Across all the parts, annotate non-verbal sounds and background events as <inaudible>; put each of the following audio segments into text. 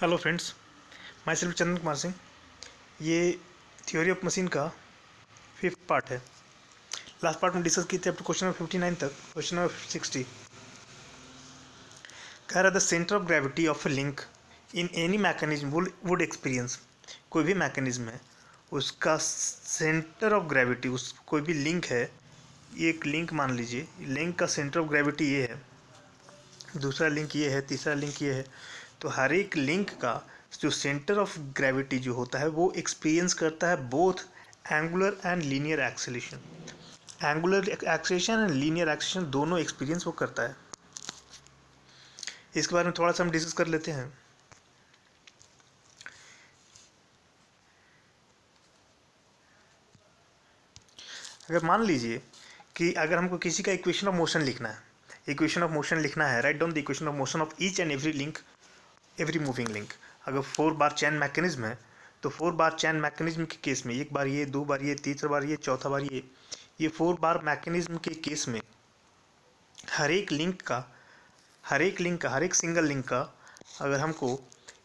Hello friends मैं सिर्फ़ चंदन कुमार सिंह ये थ्योरी ऑफ़ मशीन का फिफ्थ पार्ट है। लास्ट पार्ट में डिस्कस किए थे अब क्वेश्चन नंबर फिफ्टी नाइन तक क्वेश्चन नंबर सिक्सटी कह रहा the centre of gravity of a link in any mechanism would would experience कोई भी मैकेनिज्म है, उसका सेंटर ऑफ़ ग्रेविटी उस कोई भी लिंक है, एक लिंक मान लीजिए। लिंक का सेंटर ऑफ़ ग्रेविटी ये है। दूसरा लिंक ये है, तीसरा लिंक ये है। तो हर एक लिंक का जो सेंटर ऑफ़ ग्रेविटी जो होता है, वो एक्सपीरियंस करता है both angular and linear acceleration angular acceleration and linear acceleration दोनों एक्सपीरियंस वो करता है। इसके बारे में थोड़ा सा हम डिस्कस कर लेते हैं। अगर मान लीजिए कि अगर हमको किसी का इक्वेशन ऑफ़ मोशन लिखना है इक्वेशन ऑफ़ मोशन लिखना है write down the equation of motion of each and every link every moving link अगर फोर बार चैन मैकेनिज्म है तो फोर बार चैन मैकेनिज्म के केस में, एक बार ये, दो बार ये, तीसरा बार ये, चौथा बार ये ये फोर बार मैकेनिज्म के केस में हर एक लिंक का, हर एक लिंक का, हर एक सिंगल लिंक का अगर हमको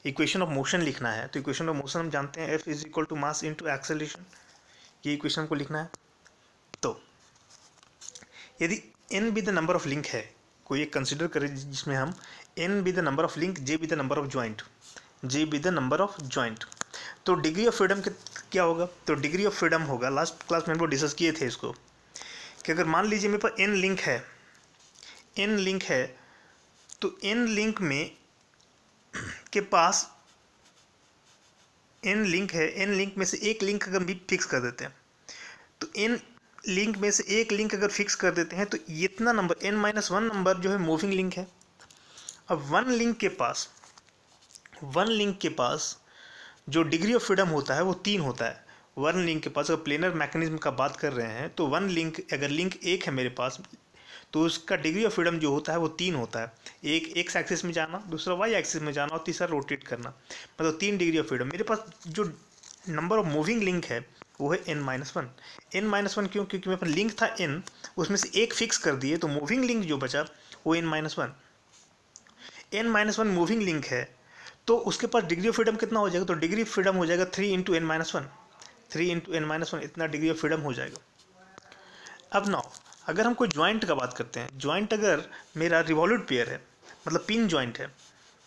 इक्वेशन ऑफ़ मोशन लिखना है तो इक्वेशन ऑफ़ मोशन हम जानते हैं F is equal to mass into acceleration ये इक्वेशन हमको लिखना है। तो यदि N be the number of link है कोई एक कंसिडर करें जिसमें हम N be the number of link J be the number of joint J be the number of joint तो डिग्री ऑफ़ फ्रीडम क्या होगा? तो डिग्री ऑफ़ फ्रीडम होगा। लास्ट क्लास में हम लोग डिस्कस किए थे इसको कि अगर मान लीजिए मेरे पास एन लिंक है एन लिंक है तो एन लिंक में के पास एन लिंक है एन लिंक में से एक लिंक अगर हम भी फिक्स कर देते हैं तो एन लिंक में से एक लिंक अगर फिक्स कर देते हैं तो इतना number N minus one number जो है मूविंग लिंक है। अब वन लिंक के पास वन लिंक के पास जो डिग्री ऑफ़ फ्रीडम होता है, वो तीन होता है। वन लिंक के पास अगर प्लेनर मैकेनिज्म का बात कर रहे हैं तो वन लिंक अगर लिंक एक है मेरे पास तो उसका डिग्री ऑफ़ फ्रीडम जो होता है, वो तीन होता है। एक एक्स एक्सिस में जाना, दूसरा वाई एक्सिस में जाना और तीसरा रोटेट करना। मतलब तीन डिग्री ऑफ़ फ्रीडम मेरे पास जो नंबर ऑफ़ मूविंग लिंक है वो है N minus one N minus one क्यों? क्योंकि मेरे पास लिंक था एन उसमें से एक फिक्स कर दिए तो मूविंग लिंक जो बचा, वो N minus one N minus one moving link है तो उसके पास डिग्री ऑफ़ फ्रीडम कितना हो जाएगा? तो डिग्री ऑफ़ फ्रीडम हो जाएगा three into N minus one three into N minus one इतना डिग्री ऑफ़ फ्रीडम हो जाएगा। अब नाउ अगर हम कोई ज्वाइंट का बात करते हैं ज्वाइंट अगर मेरा रिवॉल्यूट पेयर है मतलब पिन ज्वाइंट है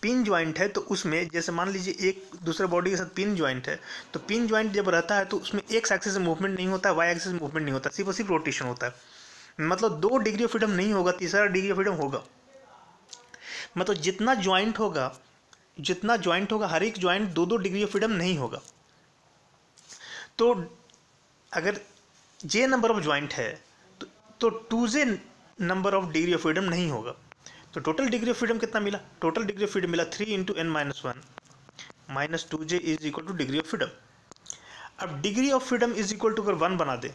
पिन ज्वाइंट है तो उसमें जैसे मान लीजिए एक दूसरे बॉडी के साथ पिन ज्वाइंट है तो पिन ज्वाइंट जब रहता है तो उसमें एक एक्सिस से मूवमेंट नहीं होता वाई एक्सिस मूवमेंट नहीं होता, सिर्फ़ और सिर्फ़ रोटेशन होता है। मतलब दो डिग्री ऑफ़ फ्रीडम नहीं होगा, तीसरा डिग्री ऑफ़ फ्रीडम होगा। मतलब जितना ज्वाइंट होगा, जितना ज्वाइंट होगा, हर एक ज्वाइंट दो दो डिग्री ऑफ़ फ्रीडम नहीं होगा। तो अगर जे नंबर ऑफ़ ज्वाइंट है तो two J number of degree of freedom नहीं होगा। तो टोटल डिग्री ऑफ़ फ्रीडम कितना मिला? टोटल डिग्री ऑफ़ फ्रीडम मिला three into N minus one minus two J is equal to degree of freedom अब degree of freedom is equal to अगर one बना दे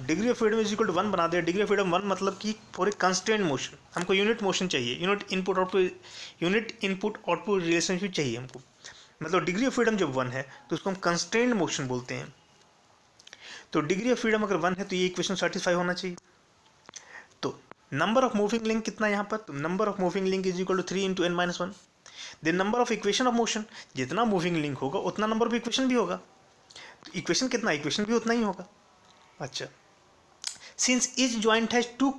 degree of freedom is equal to one बना दे degree of freedom one मतलब कि for a constant motion हमको unit motion चाहिए unit input output unit input output relationship चाहिए हमको। मतलब डिग्री ऑफ़ फ्रीडम जब वन है तो उसको हम कंस्टेंट मोशन बोलते हैं। तो डिग्री ऑफ़ फ्रीडम अगर वन है तो ये इक्वेशन सेटिस्फाई होना चाहिए। नंबर ऑफ़ मूविंग लिंक कितना यहाँ पर? Number of moving link is equal to three into N minus one then number of equation of motion जितना मूविंग लिंक होगा, उतना नंबर ऑफ़ इक्वेशन भी होगा। तो इक्वेशन कितना? इक्वेशन भी उतना ही होगा। अच्छा। Since is joint has two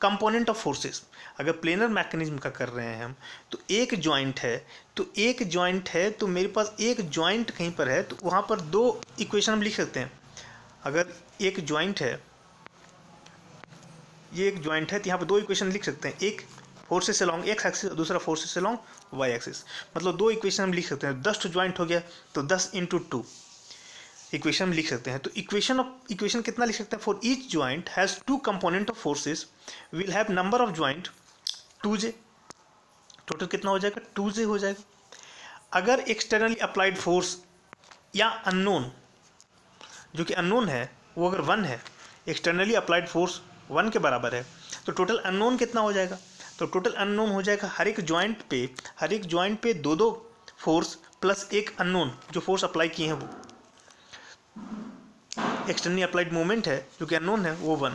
component of forces अगर प्लेनर मैकेनिज्म का कर रहे हैं हम तो एक ज्वाइंट है तो एक ज्वाइंट है तो मेरे पास एक ज्वाइंट कहीं पर है तो वहाँ पर दो इक्वेशन हम लिख सकते हैं। अगर एक ज्वाइंट है ये एक ज्वाइंट है तो यहाँ पर दो इक्वेशन लिख सकते हैं। एक फोर्सेस से लॉन्ग एक्स एक्सिस और दूसरा फोर्सेस से लॉन्ग वाई एक्सिस मतलब दो इक्वेशन हम लिख सकते हैं। दस टू ज्वाइंट हो गया तो दस इंटू टू इक्वेशन हम लिख सकते हैं। तो इक्वेशन ऑफ़ इक्वेशन कितना लिख सकते हैं? For each joint has two component of forces will have number of joint two J total कितना हो जाएगा? टू जे हो जाएगा। अगर एक्सटर्नली अप्लाइड फोर्स या अननोन जो कि अननोन है, वो अगर वन है एक्सटर्नली अप्लाइड फोर्स वन के बराबर है तो टोटल अननोन कितना हो जाएगा? तो टोटल अननोन हो जाएगा हर एक ज्वाइंट पे, हर एक ज्वाइंट पे दो दो फोर्स प्लस एक अननोन जो फोर्स अप्लाई किए हैं वो। एक्सटर्नली अप्लाइड मोमेंट है, जो कि अननोन है, वो वन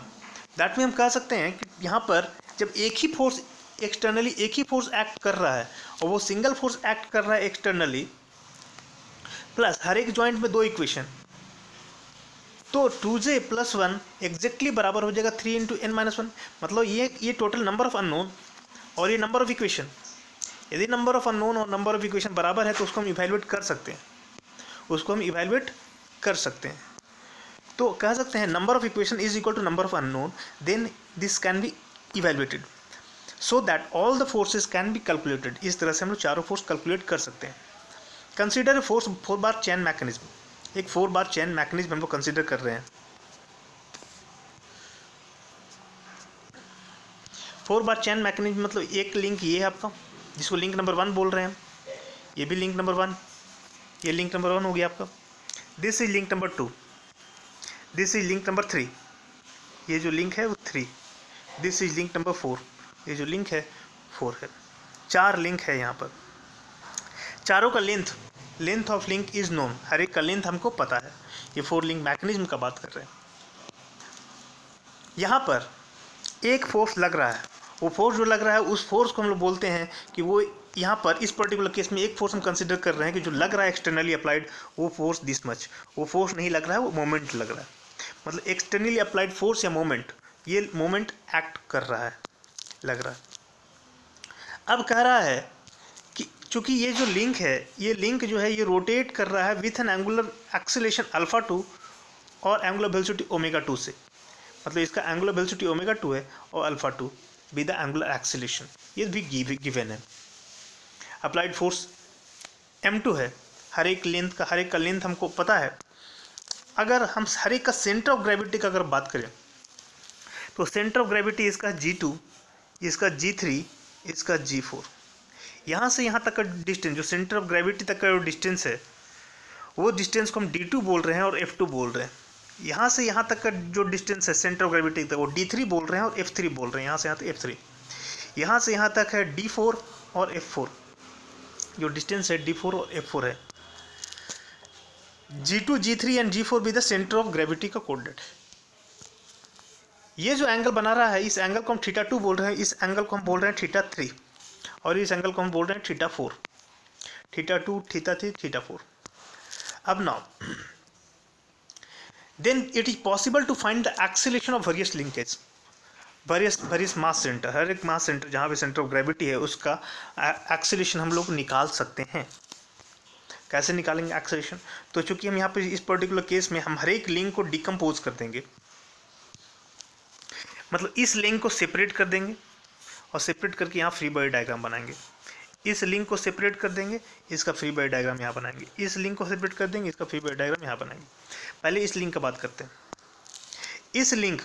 दैट में हम कह सकते हैं कि यहाँ पर जब एक ही फोर्स एक्सटर्नली एक ही फोर्स एक्ट कर रहा है, और वो सिंगल फोर्स एक्ट कर रहा है एक्सटर्नली प्लस हर एक जॉइंट में दो इक्वेशन तो two J plus one exactly बराबर हो जाएगा three into N minus one मतलब ये ये टोटल नंबर ऑफ़ अननोन और ये नंबर ऑफ़ इक्वेशन यदि नंबर ऑफ़ अननोन और नंबर ऑफ़ इक्वेशन बराबर है तो उसको हम इवेलुएट कर सकते हैं। उसको हम इवेलुएट कर सकते हैं। तो कह सकते हैं number of equation is equal to number of unknown then this can be evaluated so that all the forces can be calculated इस तरह से हम लोग चारों फोर्स कैलकुलेट कर सकते हैं। Consider force four bar chain mechanism एक फोर बार चैन मैकेनिज्म हम लोग कंसिडर कर रहे हैं। फोर बार चैन मैकेनिज्म मतलब एक लिंक ये है आपका, जिसको लिंक नंबर वन बोल रहे हैं। ये भी लिंक नंबर वन ये लिंक नंबर वन हो गया आपका। This is link number two this is link number three ये जो लिंक है वो three this is link number four ये जो लिंक है फोर है। चार लिंक है यहाँ पर। चारों का length length of link is known हर एक का लेंथ हमको पता है। ये फोर लिंक मैकेनिज्म का बात कर रहे हैं। यहाँ पर एक फोर्स लग रहा है। वो फोर्स जो लग रहा है, उस फोर्स को हम लोग बोलते हैं कि वो यहाँ पर इस पर्टिकुलर केस में एक फोर्स हम कंसिडर कर रहे हैं कि जो लग रहा है एक्सटर्नली अप्लाइड वो फोर्स दिस मच वो फोर्स नहीं लग रहा है, वो मोमेंट लग रहा है। मतलब एक्सटर्नली अप्लाइड फोर्स या मोमेंट ये मोमेंट एक्ट कर रहा है, लग रहा है। अब कह रहा है चूँकि ये जो लिंक है, ये लिंक जो है, ये रोटेट कर रहा है with an angular acceleration alpha two और एंगुलर वेलोसिटी ओमेगा टू से। मतलब इसका एंगुलर वेलोसिटी ओमेगा टू है और alpha two with angular acceleration ये भी गिवन है। अप्लाइड फोर्स एम टू है। हर एक लेंथ का, हर एक का लेंथ हमको पता है। अगर हम हर एक का सेंटर ऑफ़ ग्रेविटी का अगर बात करें तो सेंटर ऑफ़ ग्रेविटी इसका जी टू इसका जी थ्री इसका जी फोर यहाँ से यहाँ तक का डिस्टेंस जो सेंटर ऑफ़ ग्रेविटी तक का जो डिस्टेंस है, वो डिस्टेंस को हम डी टू बोल रहे हैं और एफ़ टू बोल रहे हैं। यहाँ से यहाँ तक का जो डिस्टेंस है सेंटर ऑफ़ ग्रेविटी तक, वो डी थ्री बोल रहे हैं और एफ़ थ्री बोल रहे हैं। यहाँ से यहाँ तक एफ़ थ्री यहाँ से यहाँ तक है डी फोर और एफ़ फोर जो डिस्टेंस है डी फोर और एफ़ फोर है। G two G three and G four be the centre of gravity का कोऑर्डिनेट ये जो एंगल बना रहा है, इस एंगल को हम थीटा टू बोल रहे हैं, इस एंगल को हम बोल रहे हैं थीटा थ्री और इस एंगल को हम बोल रहे हैं theta four theta two theta three theta four अब now then it is possible to find the acceleration of various linkage, various various mass centre हर एक मास सेंटर जहाँ पे सेंटर ऑफ़ ग्रेविटी है, उसका एक्सेलेशन हम लोग निकाल सकते हैं। कैसे निकालेंगे एक्सेलेशन तो चूँकि हम यहाँ पे इस पर्टिकुलर केस में हम हर एक लिंक को डिकम्पोज कर देंगे मतलब इस लिंक को सेपरेट कर देंगे। और सेपरेट करके यहाँ फ्री बॉडी डायग्राम बनाएँगे। इस लिंक को सेपरेट कर देंगे, इसका फ्री बॉडी डायग्राम यहाँ बनाएँगे। इस लिंक को सेपरेट कर देंगे, इसका फ्री बॉडी डायग्राम यहाँ बनाएँगे। पहले इस लिंक का बात करते हैं। इस लिंक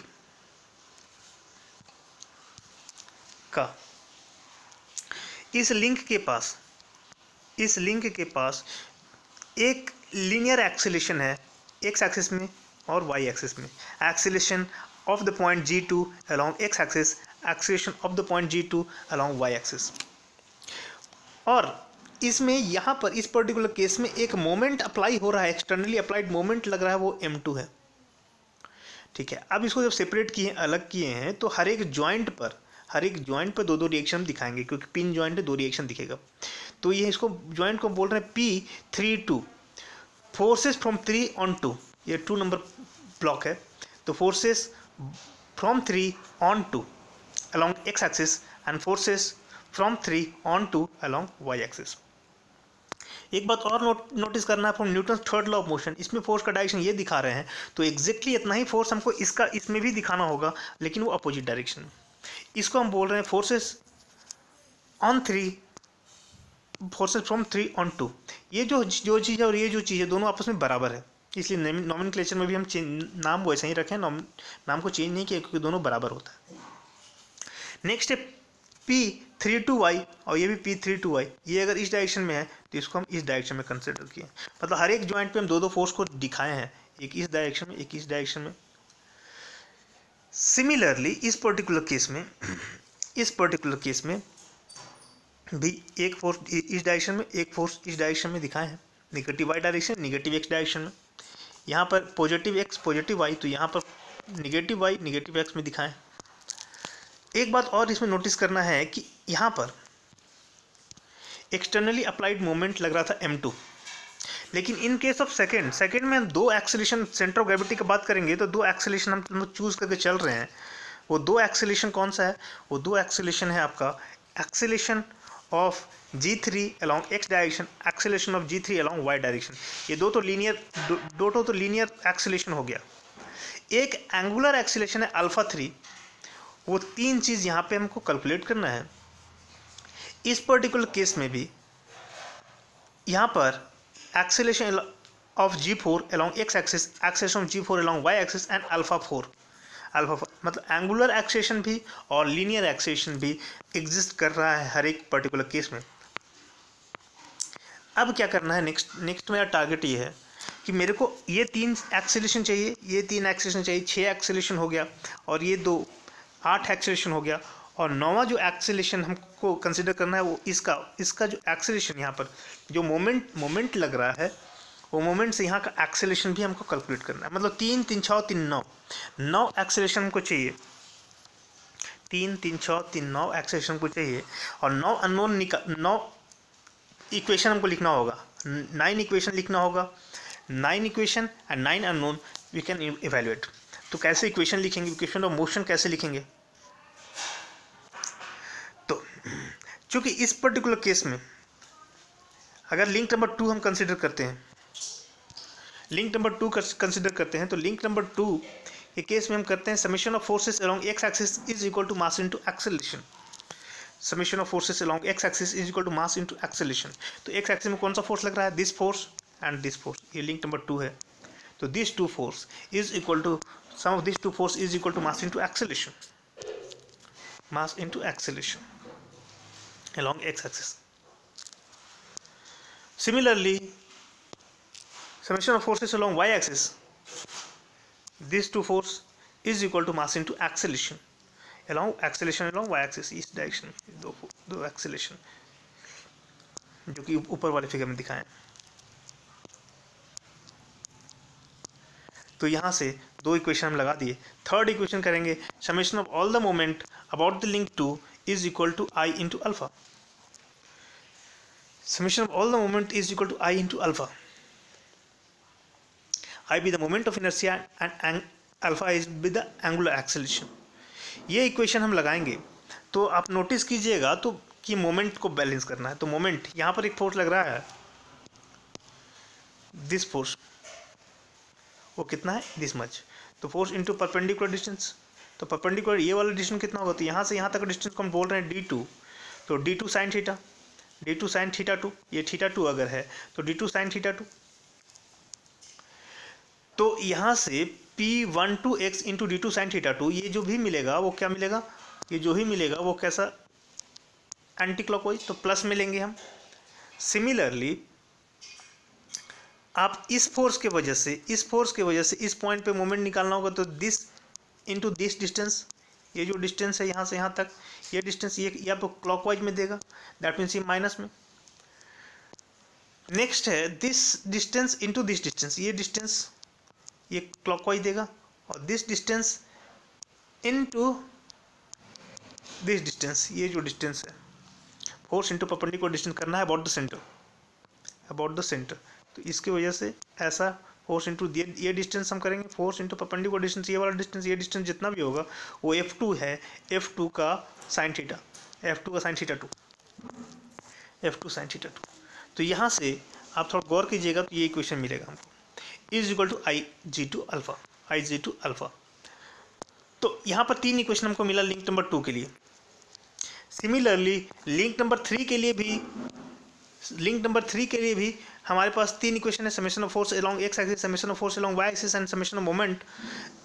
का, इस लिंक के पास, इस लिंक के पास एक लीनियर एक्सेलेशन है एक्स एक्सिस में और वाई एक्सिस में। Acceleration of the point G two along X axis acceleration of the point G two along Y axis और इसमें यहाँ पर, इस पर्टिकुलर केस में एक मोमेंट अप्लाई हो रहा है एक्सटर्नली अप्लाइड मोमेंट लग रहा है, वो एम टू है। ठीक है, अब इसको जब सेपरेट किए, अलग किए हैं तो हर एक ज्वाइंट पर, हर एक ज्वाइंट पर दो दो रिएक्शन दिखाएँगे, क्योंकि पिन ज्वाइंट है, दो रिएक्शन दिखेगा। तो ये इसको ज्वाइंट को बोल रहे हैं P three two forces from three on two ये टू नंबर ब्लॉक है। तो forces from three on two axis and forces from three on two along Y axis एक बात और नोट नोटिस करना है from Newton third law of motion इसमें force का डायरेक्शन ये दिखा रहे हैं तो एग्जैक्टली इतना ही फोर्स हमको इसका, इसमें भी दिखाना होगा, लेकिन वो अपोजिट डायरेक्शन में। इसको हम बोल रहे हैं forces on three forces from three on two ये जो जो चीज़ है और ये जो चीज़ है, दोनों आपस में बराबर है। इसलिए नॉमिन में भी हम नाम वैसे ही रखें नाम को चेंज नहीं किया, क्योंकि दोनों बराबर होता है। नेक्स्ट है पी थ्री टू वाई और ये भी पी थ्री टू वाई ये अगर इस डायरेक्शन में है तो इसको हम इस डायरेक्शन में कंसिडर किए मतलब हर एक ज्वाइंट पे हम दो दो फोर्स को दिखाए हैं, एक इस डायरेक्शन में, एक इस डायरेक्शन में। सिमिलरली इस पर्टिकुलर केस में, <clears throat> इस पर्टिकुलर केस में भी एक फोर्स इस डायरेक्शन में एक फोर्स इस डायरेक्शन में दिखाए हैं। Negative Y direction negative X direction में। यहाँ पर पॉजिटिव एक्स पॉजिटिव वाई तो यहाँ पर निगेटिव वाई निगेटिव एक्स में दिखाएँ एक बात और इसमें नोटिस करना है कि यहाँ पर एक्सटर्नली अप्लाइड मोमेंट लग रहा था एम टू लेकिन in case of second second में हम दो एक्सेलेशन सेंटर ऑफ़ ग्रेविटी की बात करेंगे तो दो एक्सेलेशन हम लोग चूज़ करके चल रहे हैं। वो दो एक्सेलेशन कौन सा है? वो दो एक्सेलेशन है आपका acceleration of G three along X direction acceleration of G three along Y direction ये दो तो लीनियर दो तो, तो लीनियर एक्सेलेशन हो गया। एक एंगुलर एक्सेलेशन है अल्फ़ा थ्री वो तीन चीज़ यहाँ पे हमको कैलकुलेट करना है। इस पर्टिकुलर केस में भी यहाँ पर acceleration of G four along X axis acceleration of G four along Y axis and alpha four alpha four मतलब एंगुलर एक्सेशन भी और लीनियर एक्सेशन भी एग्जिस्ट कर रहा है हर एक पर्टिकुलर केस में। अब क्या करना है नेक्स्ट नेक्स्ट मेरा टारगेट ये है कि मेरे को ये तीन एक्सेलेशन चाहिए, ये तीन एक्सेलेशन चाहिए छः एक्सेलेशन हो गया और ये दो आठ एक्सेलेशन हो गया और नौवा जो एक्सेलेशन हमको कंसिडर करना है वो इसका इसका जो एक्सेलेशन यहाँ पर, जो मोमेंट मोमेंट लग रहा है, वो मोमेंट से यहाँ का एक्सेलेशन भी हमको कैलकुलेट करना है। मतलब तीन तीन छः तीन, नौ। नौ एक्सेलेशन हमको चाहिए। तीन तीन छः तीन, नौ एक्सेलेशन को चाहिए और नौ अननोन निकाल नौ इक्वेशन हमको लिखना होगा। नाइन इक्वेशन लिखना होगा। Nine equation and nine unknown we can evaluate तो कैसे इक्वेशन लिखेंगे? इक्वेशन ऑफ़ मोशन कैसे लिखेंगे? तो चूँकि इस पर्टिकुलर केस में, अगर लिंक नंबर टू हम कंसिडर करते हैं लिंक नंबर टू कंसिडर करते हैं तो लिंक नंबर टू के केस में हम करते हैं summation of forces along x axis is equal to mass into acceleration summation of forces along x axis is equal to mass into acceleration तो x axis में कौन सा फोर्स लग रहा है? This force and this force ये link number two है. तो this two force is equal to sum of these two force is equal to mass into acceleration mass into acceleration along x-axis similarly summation of forces along y-axis these two force is equal to mass into acceleration along acceleration along y-axis each direction दो दो acceleration जो कि ऊपर वाले figure में दिखाएँ तो यहाँ से दो इक्वेशन हम लगा दिए। थर्ड इक्वेशन करेंगे। Summation of all the moment about the link two is equal to I into alpha summation of all the moment is equal to I into alpha I be the moment of inertia and alpha is be the angular acceleration ये equation हम लगाएँगे। तो आप notice कीजिएगा तो कि moment को balance करना है। तो मोमेंट यहाँ पर एक फोर्स लग रहा है। दिस फोर्स वो कितना है? दिस मच तो फोर्स इंटू परपेंडिकुलर डिस्टेंस तो परपेंडिकुलर ये वाला डिस्टेंस कितना होगा तो यहाँ से यहाँ तक डिस्टेंस को हम बोल रहे हैं डी टू तो D two sine theta D two sine theta two ये थीटा टू अगर है तो D two sine theta two तो यहाँ से P one two x into D two sine theta two ये जो भी मिलेगा, वो क्या मिलेगा? ये जो ही मिलेगा, वो कैसा? एंटी क्लॉकवाइज तो प्लस में लेंगे हम. सिमिलरली आप इस फोर्स के वजह से, इस फोर्स के वजह से, इस पॉइंट पे मोमेंट निकालना होगा तो दिस इनटू दिस डिस्टेंस ये जो डिस्टेंस है यहाँ से यहाँ तक, ये डिस्टेंस ये ये आपको क्लॉकवाइज में देगा दैट मीन्स ये माइनस में। नेक्स्ट है this distance into this distance ये डिस्टेंस ये क्लॉकवाइज देगा, और this distance into this distance ये जो डिस्टेंस है। फोर्स इंटू को डिस्टेंस करना है about the centre about the centre तो इसकी वजह से ऐसा फोर्स इंटू ये डिस्टेंस हम करेंगे फोर्स इंटू को डिस्टेंस ये वाला डिस्टेंस ये डिस्टेंस जितना भी होगा, वो एफ़ टू है एफ़ टू का साइन थीटा एफ़ टू का sine theta two F two sine theta two तो यहाँ से आप थोड़ा गौर कीजिएगा तो ये इक्वेशन मिलेगा हमको। Is equal to I G two alpha I G two alpha तो यहाँ पर तीन इक्वेशन हमको मिला लिंक नंबर टू के लिए। सिमिलरली लिंक नंबर थ्री के लिए भी लिंक नंबर थ्री के लिए भी हमारे पास तीन इक्वेशन है summation of force along X axis summation of force along Y axis and summation of moment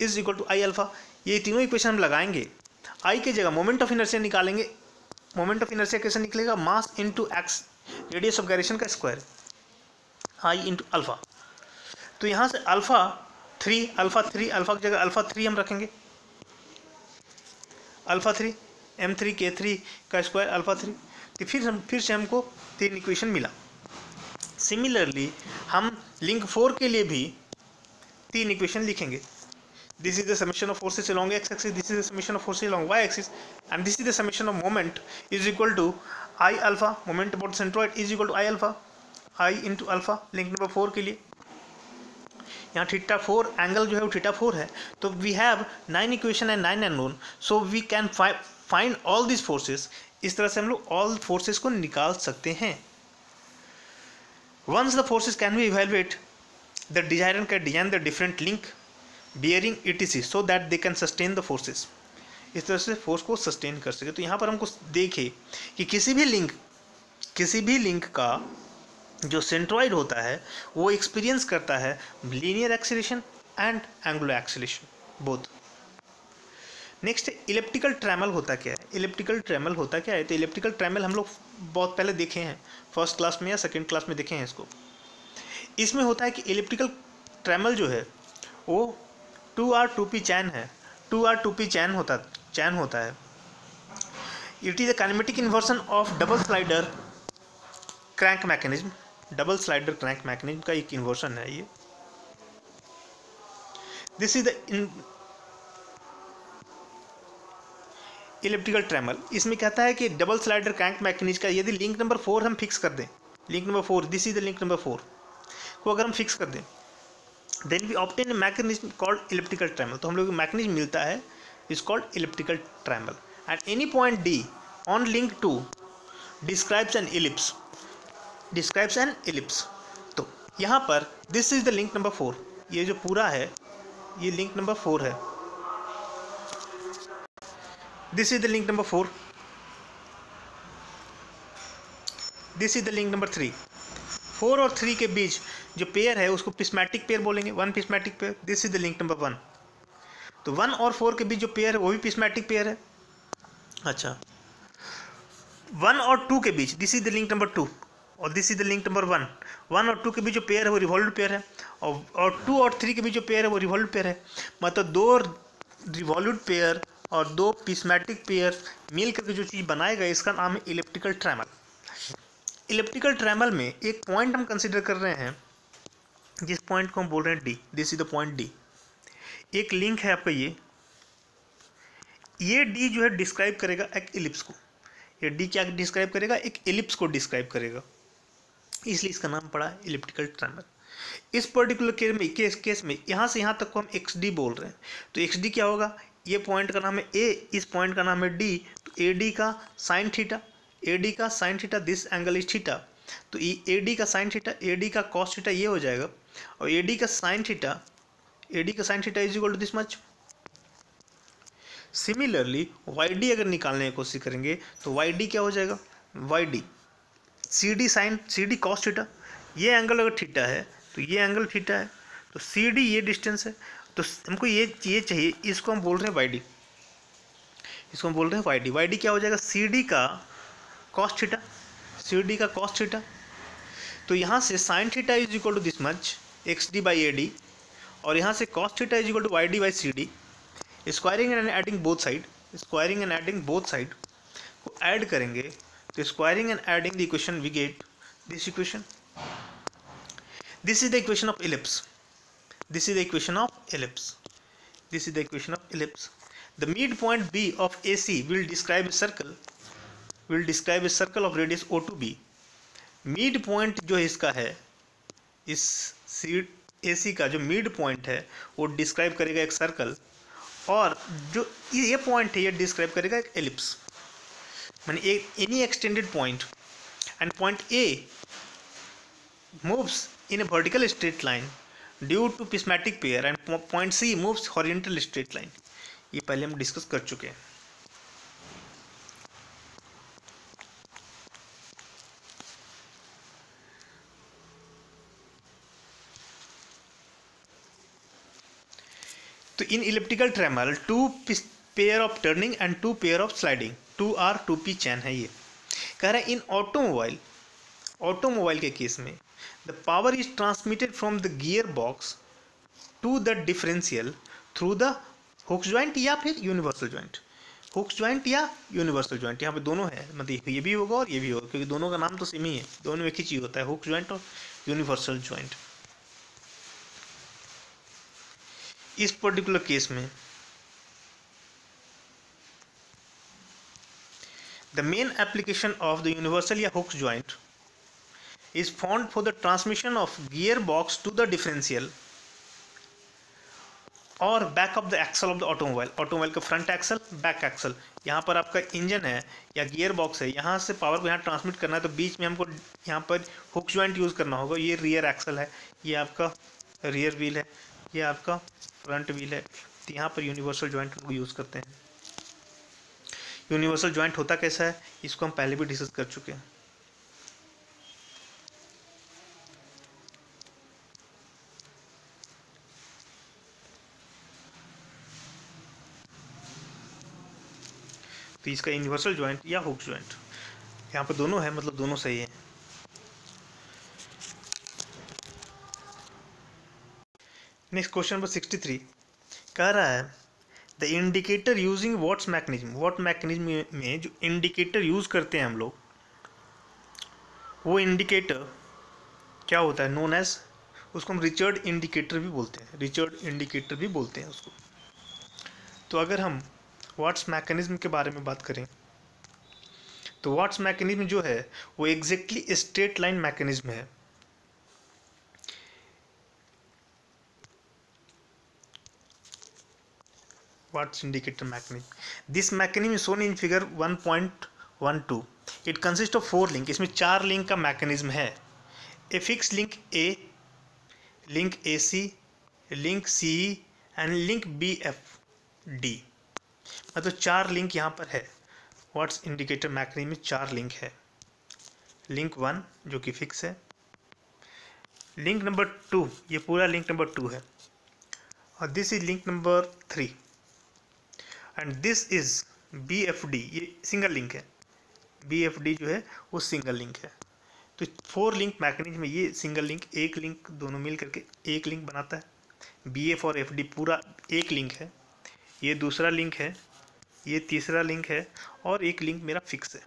is equal to I alpha ये तीनों इक्वेशन हम लगाएँगे। आई की जगह मोमेंट ऑफ़ इनर्सिया निकालेंगे। मोमेंट ऑफ़ इनर्सिया कैसे निकलेगा? Mass into x radius of gyration का स्क्वायर आई इंटू अल्फ़ा तो यहाँ से alpha three alpha three alpha की जगह अल्फ़ा थ्री हम रखेंगे। अल्फ़ा थ्री एम थ्री के थ्री का स्क्वायर अल्फ़ा थ्री तो फिर हम, फिर से हमको तीन इक्वेशन मिला। सिमिलरली हम लिंक फोर के लिए भी तीन इक्वेशन लिखेंगे। This is the summation of forces along x axis, this is the summation of forces along y axis, and this is the summation of moment is equal to i alpha, moment about centroid is equal to i alpha I into alpha link number four के लिए। यहाँ theta four angle जो है वो theta four है। तो we have nine equation and nine and known so we can find all this forces इस तरह से हम लोग ऑल फोर्सेस को निकाल सकते हैं। Once the forces can be evaluate the designer can design the different link bearing etc so that they can sustain the forces इस तरह से फोर्स को सस्टेन कर सके। तो यहाँ पर हमको देखे कि किसी भी लिंक किसी भी लिंक का जो सेंट्रॉइड होता है, वो एक्सपीरियंस करता है linear acceleration and angular acceleration both next elliptical trammel होता क्या है? इलेप्टिकल ट्रैमल होता क्या है? तो इलेप्टिकल ट्रैमल हम लोग बहुत पहले देखे हैं। फ़र्स्ट क्लास में या सेकेंड क्लास में देखे हैं इसको। इसमें होता है कि इलेप्टिकल ट्रैमल जो है, वो two R two P chain है। Two R two P chain होता चैन होता है। It is a kinematic inversion of double slider crank mechanism double slider crank mechanism का एक इन्वर्सन है ये। This is the elliptical trammel. इसमें कहता है कि डबल स्लाइडर क्रैंक मैकेनिज्म का यदि लिंक नंबर फोर हम फिक्स कर दें, link number four this is the link number four को अगर हम फिक्स कर दें then we obtain mechanism called elliptical trammel तो हम लोग मैकेनिज्म मिलता है is called elliptical trammel at any point D on link two describes an ellipse describes an ellipse तो यहाँ पर this is the link number four ये जो पूरा है, ये लिंक नंबर फोर है। This is the link number four this is the link number three four और थ्री के बीच जो पेयर है, उसको पिस्मेटिक पेयर बोलेंगे। One prismatic pair this is the link number one तो वन और फोर के बीच जो पेयर है, वो भी पिस्मेटिक पेयर है। अच्छा। वन और टू के बीच this is the link number two और this is the link number one one और टू के बीच जो पेयर है, वो रिवॉल्व पेयर है। और और टू और थ्री के बीच जो पेयर है, वो रिवॉल्व पेयर है। मतलब दो रिवॉल्व पेयर और दो पिस्मेटिक पेयर मिल करके जो चीज़ बनाएगा इसका नाम है इलेप्टिकल ट्रैमल इलेप्टिकल ट्रैमल में एक पॉइंट हम कंसिडर कर रहे हैं, जिस पॉइंट को हम बोल रहे हैं D this is the point D एक लिंक है आपका ये. ये डी जो है डिस्क्राइब करेगा एक इलिप्स को. ये डी क्या डिस्क्राइब करेगा? एक इलिप्स को डिस्क्राइब करेगा. इसलिए इसका नाम पड़ा इलिप्टिकल ट्रैमल इस पर्टिकुलर केस में केस में यहाँ से यहाँ तक को हम एक्स डी बोल रहे हैं. तो एक्स डी क्या होगा? ये पॉइंट का नाम है ए इस पॉइंट का नाम है डी तो ए डी का साइन थीटा ए डी का sine theta this angle is theta तो ए डी का साइन थीटा ए डी का कॉस थीटा ये हो जाएगा। और ए डी का साइन थीटा ए डी का sine theta is equal to this much similarly y D अगर निकालने की कोशिश करेंगे तो वाई डी क्या हो जाएगा? Y D C D sine C D cos theta ये एंगल अगर थीटा है तो ये एंगल थीटा है। तो सी डी ये डिस्टेंस है तो हमको ये ये चाहिए, इसको हम बोल रहे हैं वाई डी इसको हम बोल रहे हैं वाई डी वाई डी क्या हो जाएगा? सी डी का कॉस थीटा सी डी का कॉस थीटा तो यहाँ से sine theta is equal to this much x D by A D और यहाँ से cos theta is equal to y D by C D squaring and adding both side squaring and adding both side को add करेंगे तो squaring and adding the equation we get this equation this is the equation of ellipse this is the equation of ellipse this is the equation of ellipse the midpoint b of ac will describe a circle will describe a circle of radius o to b mid point जो इसका है इस seat ए का जो mid point है वो describe करेगा एक सर्कल और जो ये पॉइंट है ये डिस्क्राइब करेगा एक एलिप्स मानी एक any extended point and point A moves in a vertical straight line due to prismatic pair and point C moves horizontal straight line ये पहले हम डिस्कस कर चुके हैं। तो in elliptical trammel two pair of turning and two pair of sliding two R two P chain है ये। कह रहे हैं इन ऑटोमोबाइल ऑटोमोबाइल के केस में power is transmitted from the gear box to the differential through the Hooke's joint या फिर universal joint Hooke's joint या यूनिवर्सल ज्वाइंट यहाँ पे दोनों है। मतलब ये भी होगा और ये भी होगा, क्योंकि दोनों का नाम तो सेम ही है। दोनों एक ही चीज़ होता है हुक्स ज्वाइंट और यूनिवर्सल ज्वाइंट इस पर्टिकुलर केस में the main application of the universal या Hooke's joint found for the transmission of gear box to the differential और back of the axle of the automobile automobile का front axle back axle यहाँ पर आपका engine है या gear box है, यहाँ से पावर को यहाँ ट्रांसमिट करना है तो बीच में हमको यहाँ पर हुक ज्वाइंट यूज़ करना होगा। ये रियर एक्सल है, ये आपका रियर व्हील है, ये आपका फ्रंट व्हील है। तो यहाँ पर यूनिवर्सल ज्वाइंट को यूज़ करते हैं। यूनिवर्सल ज्वाइंट होता कैसा है, इसको हम पहले भी डिस्कस कर चुके हैं। तो इसका यूनिवर्सल ज्वाइंट या हुक ज्वाइंट यहाँ पर दोनों है मतलब दोनों सही है। Next question number sixty three कह रहा है the indicator using Watt's mechanism Watt mechanism में जो इंडिकेटर यूज़ करते हैं हम लोग, वो इंडिकेटर क्या होता है? नोन एज उसको हम रिचर्ड इंडिकेटर भी बोलते हैं। रिचर्ड इंडिकेटर भी बोलते हैं उसको। तो अगर हम वाट्स मैकेनिज्म के बारे में बात करें तो वाट्स मैकेनिज्म जो है, वो एग्जैक्टली स्ट्रेट लाइन मैकेनिज्म है Watts indicator mechanism. This mechanism is shown in figure 1.12. It consists of four link. इसमें चार लिंक का मैकेनिज्म है A fix link A link A C link C and link B F D मतलब चार link यहाँ पर है। Watts indicator मैकनी में चार लिंक है। लिंक वन जो कि फिक्स है। लिंक नंबर टू ये पूरा लिंक नंबर टू है। और this is link number three and this is B F D ये सिंगल लिंक है। बी एफ़ डी जो है, वो सिंगल लिंक है। तो फोर लिंक मैकेनिज्म में ये सिंगल लिंक एक लिंक दोनों मिल करके एक लिंक बनाता है। बी एफ़ और एफ़ डी पूरा एक लिंक है। ये दूसरा लिंक है, ये तीसरा लिंक है और एक लिंक मेरा फिक्स है।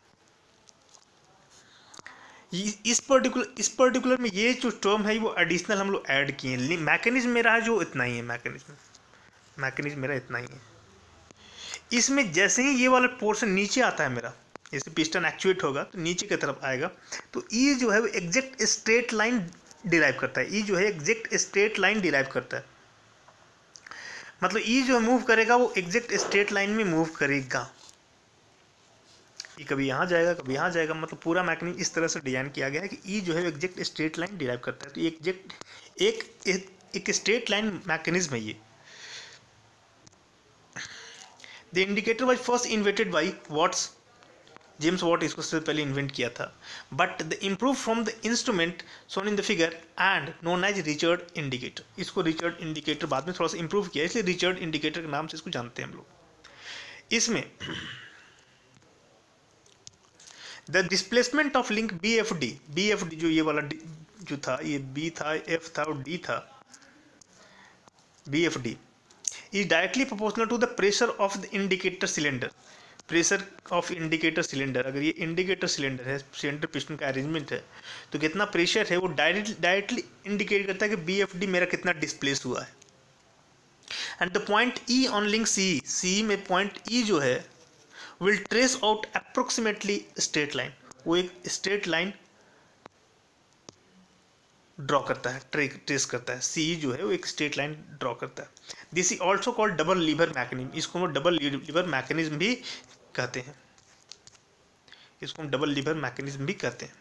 इस पर्टिकुलर इस पर्टिकुलर में ये जो टर्म है, वो एडिशनल हम लोग ऐड किए हैं। मैकेनिज्म मेरा है जो इतना ही है मैकेनिज्म मैकेनिज्म मेरा इतना ही है। इसमें जैसे ही ये वाला पोर्शन नीचे आता है मेरा, जैसे पिस्टन एक्चुएट होगा तो नीचे की तरफ़ आएगा तो ई जो है, वो एग्जैक्ट स्ट्रेट लाइन डिराइव करता है। ई जो है एग्जैक्ट स्ट्रेट लाइन डिराइव करता है। मतलब ई जो मूव करेगा, वो एग्जैक्ट स्ट्रेट लाइन में मूव करेगा। ये कभी यहाँ जाएगा, कभी यहाँ जाएगा मतलब पूरा मैकेनिक इस तरह से डिज़ाइन किया गया है कि ई जो है एग्जैक्ट स्ट्रेट लाइन डिराइव करता है। तो एग्जैक्ट एक एक स्ट्रेट लाइन मैकेनिज्म है ये। The indicator was first invented by Watt's James Watt इसको सबसे पहले इन्वेंट किया था। But the improve from the instrument shown in the figure and known as Richard indicator इसको रिचर्ड इंडिकेटर बाद में थोड़ा सा इंप्रूव किया, इसलिए रिचर्ड इंडिकेटर के नाम से इसको जानते हैं हम लोग। इसमें the displacement of link B F D B F D जो ये वाला जो था, ये बी था एफ़ था और डी था B F D is directly proportional to the pressure of the indicator cylinder pressure of indicator cylinder, अगर ये इंडिकेटर सिलेंडर है, सिलेंडर पिस्टन का अरेंजमेंट है तो कितना प्रेशर है, वो डायरेक्ट डायरेक्टली इंडिकेट करता है कि बीएफडी मेरा कितना डिस्प्लेस हुआ है। And the point E on link C C में पॉइंट ई e जो है will trace out approximately straight line वो एक स्ट्रेट लाइन ड्रॉ करता है ट्रेस करता है। सी जो है, वो एक स्ट्रेट लाइन ड्रॉ करता है। This is also called double lever mechanism इसको हम डबल लीवर मैकेनिज्म भी कहते हैं। इसको हम डबल लीवर मैकेनिज्म भी कहते हैं।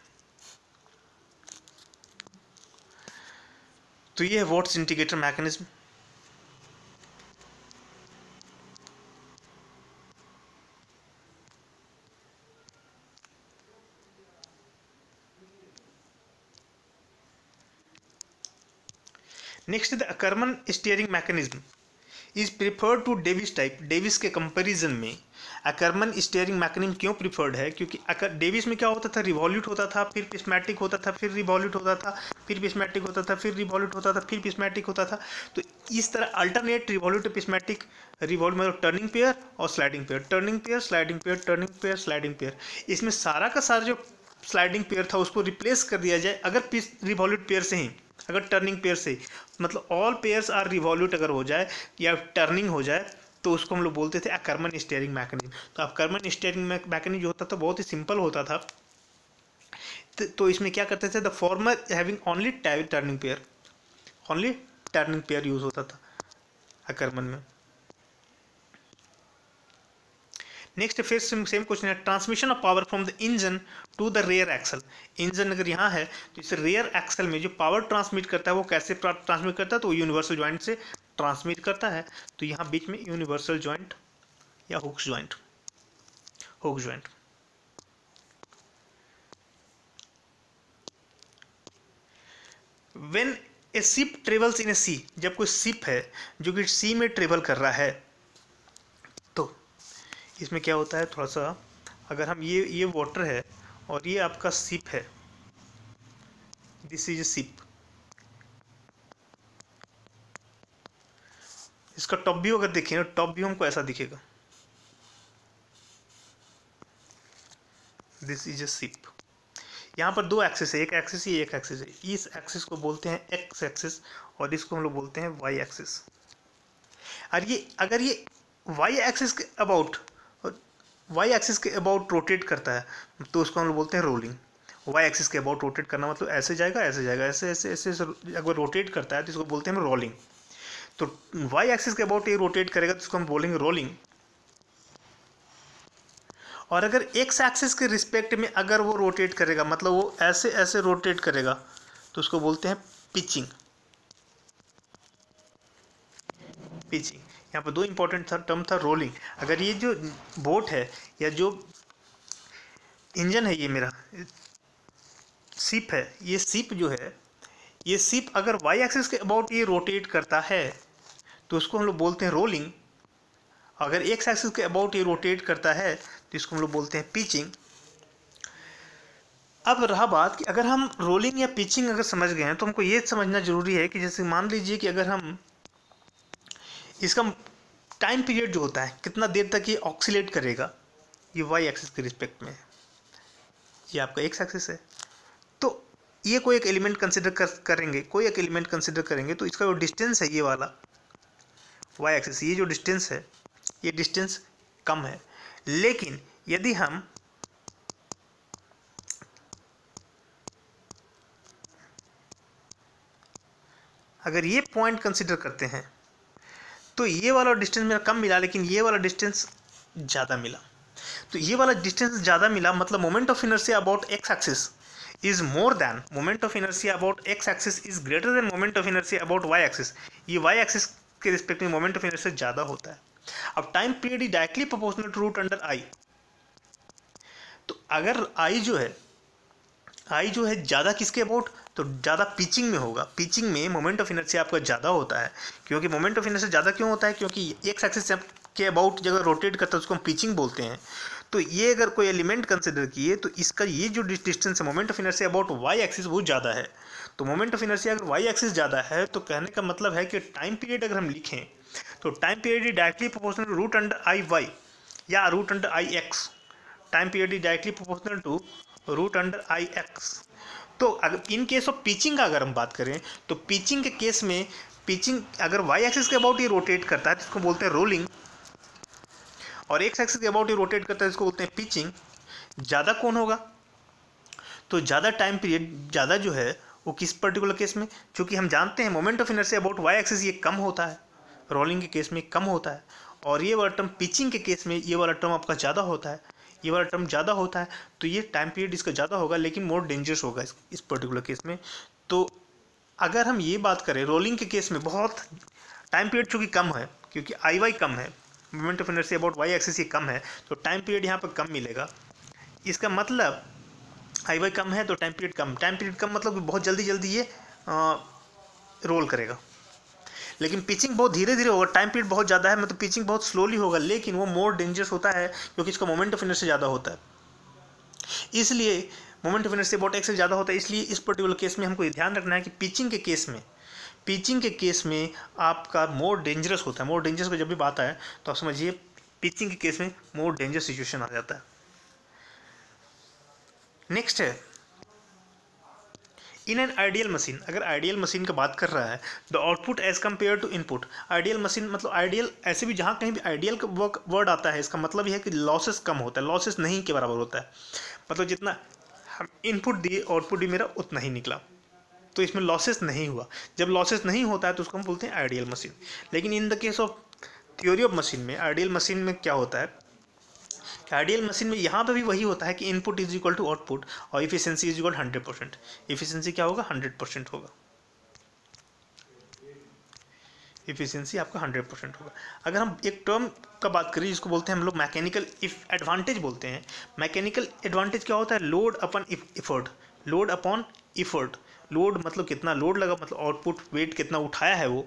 तो ये है what's integrator mechanism next the Ackermann steering mechanism is preferred to Davis type Davis के कंपैरिजन में अकर्मन स्टेयरिंग मैकेनिज्म क्यों प्रिफर्ड है? क्योंकि अकर डेविस में क्या होता था? रिवॉल्यूट होता था, फिर पिस्मेटिक होता था, फिर रिवॉल्यूट होता था, फिर पिस्मेटिक होता था, फिर रिवॉल्यूट होता था, फिर पिस्मेटिक होता था। तो इस तरह अल्टरनेट रिवॉल्यूट पिस्मेटिक रिवॉल्व मतलब टर्निंग पेयर और sliding pair turning pair sliding pair turning pair sliding pair इसमें सारा का सारा जो स्लाइडिंग पेयर था, उसको रिप्लेस कर दिया जाए, अगर रिवॉल्यूट पेयर से ही, अगर टर्निंग पेयर से मतलब ऑल पेयर्स आर रिवॉल्यूट अगर हो जाए या टर्निंग हो जाए तो उसको हम लोग बोलते थे अकर्मन स्टेयरिंग मैकेनिज्म तो अकर्मन स्टेयरिंग मैकेनिज्म जो होता था, बहुत ही सिंपल होता था। तो इसमें क्या करते थे? The former having only turning pair only turning pair use होता था अकर्मन में। नेक्स्ट फिर सेम क्वेश्चन है. Transmission of power from the engine to the rear axle engine अगर यहाँ है तो इस रेयर एक्सल में जो पावर ट्रांसमिट करता है, वो कैसे ट्रांसमिट करता है? तो यूनिवर्सल ज्वाइंट से ट्रांसमिट करता है. तो यहाँ बीच में यूनिवर्सल ज्वाइंट या Hooke's joint Hooke joint when a ship travels in a sea जब कोई सिप है, जो कि सी में ट्रेवल कर रहा है इसमें क्या होता है थोड़ा सा अगर हम ये ये वाटर है और ये आपका सिप है दिस इज़ सिप इसका टॉप व्यू अगर देखें टॉप व्यू हमको ऐसा दिखेगा। दिस इज़ सिप यहाँ पर दो एक्सिस है, एक एक्सिस ही, एक एक्सिस है। इस एक्सिस को बोलते हैं एक्स एक्सिस और इसको हम लोग बोलते हैं वाई एक्सिस और ये, अगर ये वाई एक्सिस के अबाउट वाई एक्सिस के अबाउट रोटेट करता है तो उसको हम लोग बोलते हैं रोलिंग वाई एक्सिस के अबाउट रोटेट करना मतलब ऐसे जाएगा ऐसे जाएगा, ऐसे ऐसे ऐसे अगर रोटेट करता है तो इसको बोलते हैं हम रोलिंग तो वाई एक्सिस के अबाउट ये रोटेट करेगा तो उसको हम बोलेंगे रोलिंग और अगर एक्स एक्सिस के रिस्पेक्ट में अगर वो रोटेट करेगा मतलब वो ऐसे ऐसे रोटेट करेगा तो उसको बोलते हैं पिचिंग पिचिंग यहाँ पर दो इंपॉर्टेंट था टर्म था रोलिंग अगर ये जो बोट है, या जो इंजन है ये मेरा सिप है, ये सिप जो है, ये सिप अगर वाई एक्सिस के अबाउट ये रोटेट करता है तो उसको हम लोग बोलते हैं रोलिंग अगर एक्स एक्सिस के अबाउट ये रोटेट करता है तो इसको हम लोग बोलते हैं पिचिंग अब रहा बात कि अगर हम रोलिंग या पिचिंग अगर समझ गए हैं तो हमको ये समझना ज़रूरी है कि जैसे मान लीजिए कि अगर हम इसका टाइम पीरियड जो होता है, कितना देर तक ये ऑक्सीलेट करेगा, ये वाई एक्सिस के रिस्पेक्ट में। है ये आपका एक्स एक्सिस है। तो ये कोई एक एलिमेंट कंसिडर कर, करेंगे, कोई एक एलिमेंट कंसिडर करेंगे तो इसका जो डिस्टेंस है ये वाला वाई एक्सिस ये जो डिस्टेंस है, ये डिस्टेंस कम है। लेकिन यदि हम अगर ये पॉइंट कंसिडर करते हैं तो ये वाला डिस्टेंस मेरा कम मिला, लेकिन ये वाला डिस्टेंस ज़्यादा मिला। तो ये वाला डिस्टेंस ज़्यादा मिला मतलब moment of inertia about X axis is more than moment of inertia about X axis is greater than moment of inertia about Y axis ये वाई एक्सिस के रिस्पेक्ट में मोमेंट ऑफ़ इनर्सिया ज़्यादा होता है। अब time period is directly proportional to root under I तो अगर आई जो है आई जो है ज़्यादा किसके अबाउट तो ज़्यादा पिचिंग में होगा। पिचिंग में मोमेंट ऑफ़ इनर्सी आपका ज़्यादा होता है। क्योंकि मोमेंट ऑफ़ इनर्सी ज़्यादा क्यों होता है? क्योंकि एक एक्सिस के अबाउट जगह रोटेट करता है, उसको हम पिचिंग बोलते हैं। तो ये अगर कोई एलिमेंट कंसिडर किए तो इसका ये जो डिस्टेंस है moment of inertia about Y axis वो ज़्यादा है। तो मोमेंट ऑफ़ इनर्सी अगर वाई एक्सिस ज़्यादा है तो कहने का मतलब है कि टाइम पीरियड अगर हम लिखें तो time period directly proportional root under I Y या root under I X time period directly proportional to root under I X तो अगर इन केस ऑफ़ पिचिंग का अगर हम बात करें तो पिचिंग के केस में पिचिंग अगर वाई एक्सिस के अबाउट ये रोटेट करता है तो इसको बोलते हैं रोलिंग और एक्स एक्सिस के अबाउट ये रोटेट करता है, इसको बोलते हैं पिचिंग ज़्यादा कौन होगा? तो ज़्यादा टाइम पीरियड ज़्यादा जो है, वो किस पर्टिकुलर केस में? क्योंकि हम जानते हैं moment of inertia about Y axis ये कम होता है रोलिंग के केस में कम होता है, और ये वाला टर्म पिचिंग के केस में ये वाला टर्म आपका ज़्यादा होता है। ये वाला टर्म ज़्यादा होता है तो ये टाइम पीरियड इसका ज़्यादा होगा लेकिन मोर डेंजरस होगा इस इस पर्टिकुलर केस में। तो अगर हम ये बात करें रोलिंग के केस में बहुत टाइम पीरियड चूँकि कम है क्योंकि आई वाई कम है moment of inertia about Y axis ये कम है तो टाइम पीरियड यहाँ पर कम मिलेगा। इसका मतलब आई वाई कम है तो टाइम पीरियड कम। टाइम पीरियड कम मतलब बहुत जल्दी जल्दी ये आ, रोल करेगा। लेकिन पिचिंग बहुत धीरे धीरे होगा टाइम पीरियड बहुत ज़्यादा है मतलब पिचिंग बहुत स्लोली होगा, लेकिन वो मोर डेंजरस होता है, क्योंकि इसका मोमेंट ऑफ़ इनर्सी ज़्यादा होता है। इसलिए मोमेंट ऑफ़ इनर्सी बहुत एक से ज़्यादा होता है, इसलिए इस पर्टिकुलर केस में हमको ध्यान रखना है कि पिचिंग के केस में पिचिंग के केस में आपका मोर डेंजरस होता है। मोर डेंजरस की जब भी बात आए तो आप समझिए पिचिंग के केस में मोर डेंजरस सिचुएशन आ जाता है। नेक्स्ट है इन एन आइडियल मशीन, अगर आइडियल मशीन का बात कर रहा है, the output as compare to input. Ideal machine मतलब आइडियल, ऐसे भी जहाँ कहीं भी आइडियल का वर्ड आता है, इसका मतलब यह है कि लॉसेस कम होता है लॉसेस नहीं के बराबर होता है। मतलब जितना हम इनपुट दिए आउटपुट भी मेरा उतना ही निकला। तो इसमें लॉसेस नहीं हुआ। जब लॉसेस नहीं होता है तो उसको हम बोलते हैं आइडियल मशीन। लेकिन in the case of theory of machine में, आइडियल मशीन में क्या होता है? आइडियल मशीन में यहाँ पे भी वही होता है कि input is equal to output और efficiency is equal hundred percent efficiency क्या होगा? हंड्रेड परसेंट होगा। इफिशियंसी आपका हंड्रेड परसेंट होगा। अगर हम एक टर्म का बात करें जिसको बोलते हैं हम लोग मैकेनिकल इफ़ एडवांटेज बोलते हैं मैकेनिकल एडवांटेज क्या होता है? Load upon effort load upon effort load मतलब कितना? लोड लगा मतलब आउटपुट वेट कितना उठाया है वो?